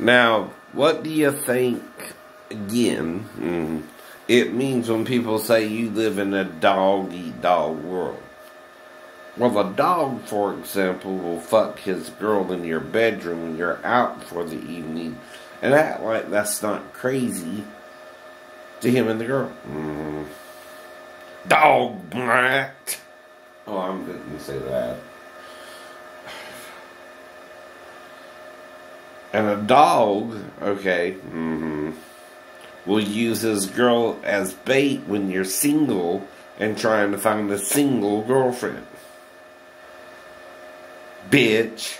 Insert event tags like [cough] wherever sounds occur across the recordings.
Now, what do you think, again, mm, it means when people say you live in a dog eat dog world? Well, a dog, for example, will fuck his girl in your bedroom when you're out for the evening and act like that's not crazy to him and the girl. Mm. Dog brat. Oh, I'm going to say that. And a dog, okay, mm-hmm, will use his girl as bait when you're single and trying to find a single girlfriend. Bitch.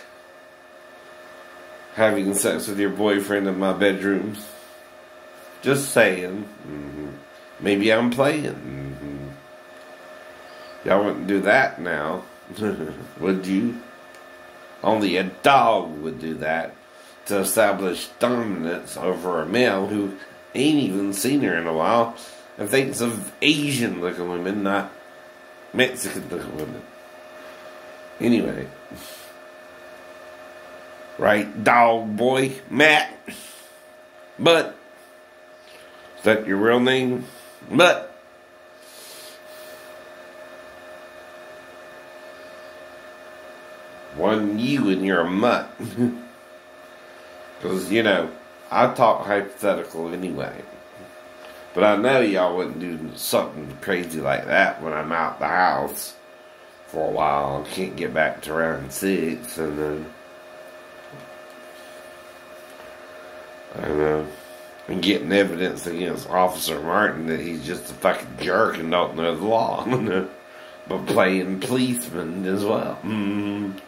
Having sex with your boyfriend in my bedroom. Just saying. Mm-hmm. Maybe I'm playing. Mm-hmm. Y'all wouldn't do that now. [laughs] would you? Only a dog would do that to establish dominance over a male who ain't even seen her in a while and thinks of Asian looking women, not Mexican looking women. Anyway. Right, dog boy, Matt. But, is that your real name? But, one you and you're a mutt. [laughs] Because, you know, I talk hypothetical anyway. But I know y'all wouldn't do something crazy like that when I'm out the house for a while. I can't get back to round six and then. I don't know. And getting evidence against Officer Martin that he's just a fucking jerk and don't know the law. [laughs] but playing policeman as well. Mm-hmm.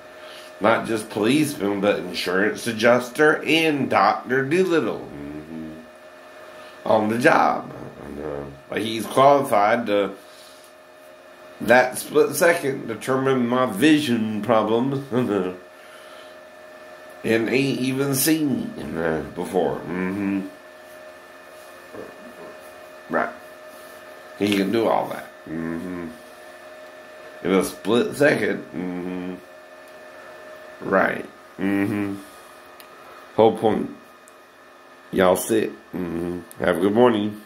Not just policeman, but insurance adjuster and Dr. Dolittle. Mm-hmm. On the job. Uh, he's qualified to, that split second, determine my vision problems. [laughs] and ain't even seen uh, before. Mm-hmm. Right. He can do all that. Mm-hmm. In a split 2nd mm-hmm. Right. Mm-hmm. Whole point. Y'all sit. Mm-hmm. Have a good morning.